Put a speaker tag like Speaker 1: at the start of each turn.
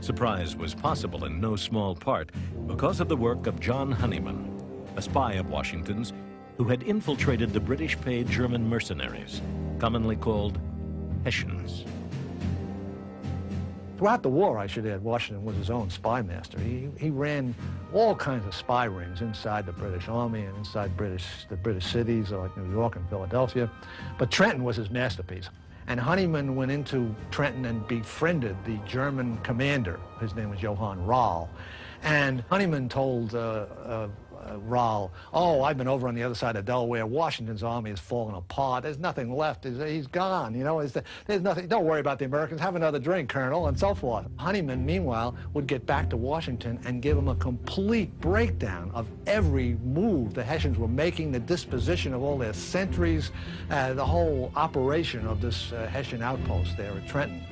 Speaker 1: Surprise was possible in no small part because of the work of John Honeyman, a spy of Washington's who had infiltrated the British-paid German mercenaries, commonly called Hessians.
Speaker 2: Throughout the war, I should add, Washington was his own spy master. He, he ran all kinds of spy rings inside the British Army and inside British, the British cities like New York and Philadelphia. But Trenton was his masterpiece. And Honeyman went into Trenton and befriended the German commander. His name was Johann Rall. And Honeyman told uh, uh, uh, Rall, oh, I've been over on the other side of Delaware. Washington's army is falling apart. There's nothing left. He's, he's gone. You know, there's nothing. Don't worry about the Americans. Have another drink, Colonel, and so forth. Honeyman, meanwhile, would get back to Washington and give him a complete breakdown of every move the Hessians were making, the disposition of all their sentries, uh, the whole operation of this uh, Hessian outpost there at Trenton.